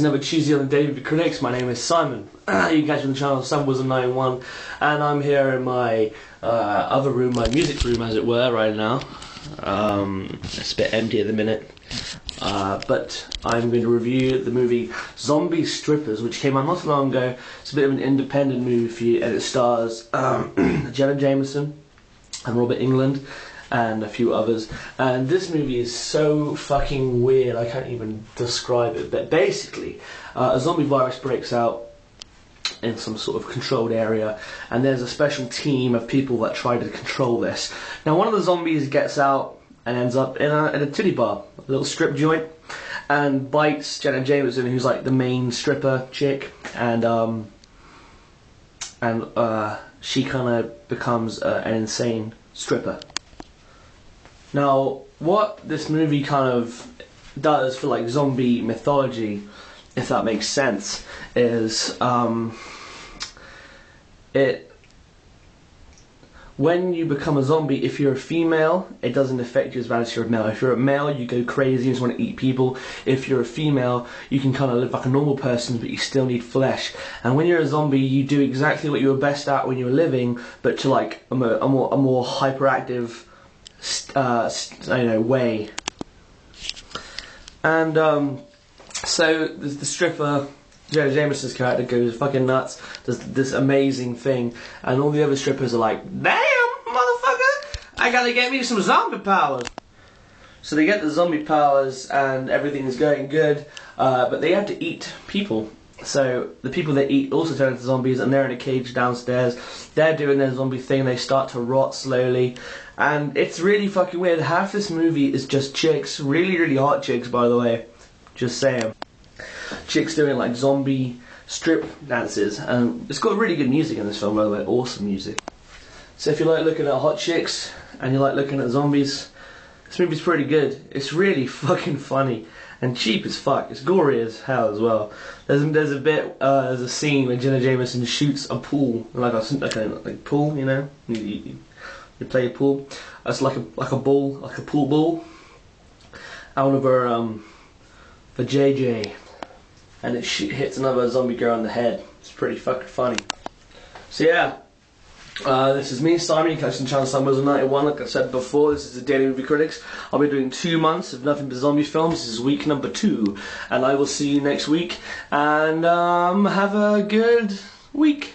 Another Tuesday on the Daily Critics. My name is Simon. you guys on the channel Sam was a 91 and I'm here in my uh, other room, my music room as it were, right now. Um, it's a bit empty at the minute. Uh, but I'm going to review the movie Zombie Strippers, which came out not long ago. It's a bit of an independent movie, for you and it stars um, Jenna Jameson and Robert Englund and a few others. And this movie is so fucking weird, I can't even describe it. But basically, uh, a zombie virus breaks out in some sort of controlled area, and there's a special team of people that try to control this. Now, one of the zombies gets out and ends up in a, in a titty bar, a little strip joint, and bites Jenna Jameson, who's like the main stripper chick, and um, and uh, she kind of becomes uh, an insane stripper. Now, what this movie kind of does for like zombie mythology, if that makes sense, is um, it when you become a zombie, if you're a female, it doesn't affect you as bad as you're a male. If you're a male, you go crazy and just want to eat people. If you're a female, you can kind of live like a normal person, but you still need flesh. And when you're a zombie, you do exactly what you were best at when you were living, but to like a more, a more, a more hyperactive uh, I know way. And um, so the, the stripper, Joe Jameson's character, goes fucking nuts, does this amazing thing, and all the other strippers are like, "Damn, motherfucker! I gotta get me some zombie powers." So they get the zombie powers, and everything is going good, uh, but they have to eat people. So the people that eat also turn into zombies, and they're in a cage downstairs. They're doing their zombie thing. They start to rot slowly, and it's really fucking weird. Half this movie is just chicks, really, really hot chicks, by the way. Just saying, chicks doing like zombie strip dances, and it's got really good music in this film, by the way. Awesome music. So if you like looking at hot chicks and you like looking at zombies, this movie's pretty good. It's really fucking funny and cheap as fuck. It's gory as hell as well. There's there's a bit uh, there's a scene where Jenna Jameson shoots a pool like a like a like pool, you know. You, you, you play a pool. It's like a like a ball, like a pool ball, out of her um, for JJ, and it hits another zombie girl in the head. It's pretty fucking funny. So yeah, uh, this is me, Simon. You catch the channel Simon 91. Like I said before, this is the Daily Movie Critics. I'll be doing two months of nothing but zombie films. This is week number two, and I will see you next week. And um, have a good week.